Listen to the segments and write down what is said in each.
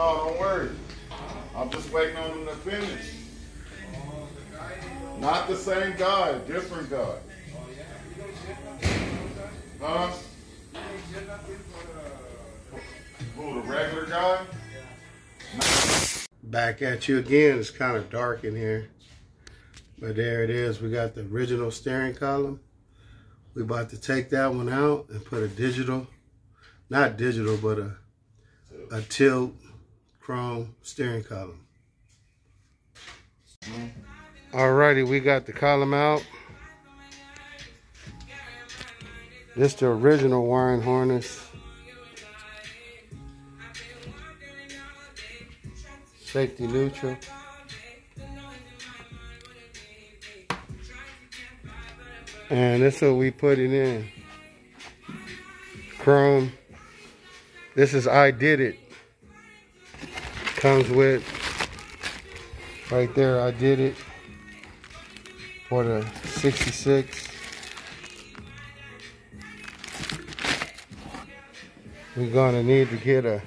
Oh, don't worry. I'm just waiting on him to finish. Not the same guy, different guy. Huh? Who, the regular guy? Back at you again. It's kind of dark in here. But there it is. We got the original steering column. We about to take that one out and put a digital, not digital, but a, a tilt chrome steering column. Alrighty, we got the column out. This the original wiring harness. Safety neutral. And this is what we put it in. Chrome. This is ididit. Comes with, right there, ididit. For the 66. We're gonna need to get a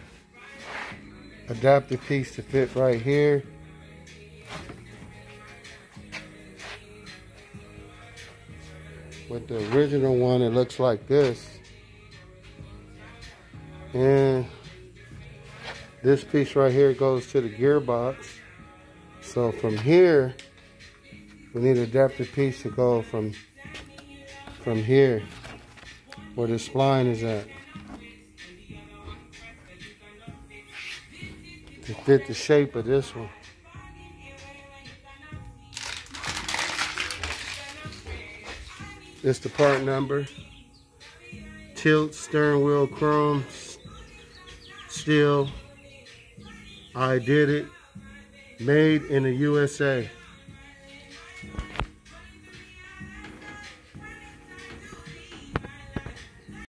adapter piece to fit right here. With the original one, it looks like this. And this piece right here goes to the gearbox. So from here, we need an adapter piece to go from from here where the spline is at. To fit the shape of this one. This the part number. Tilt steering wheel chrome steel. I did it. Made in the USA.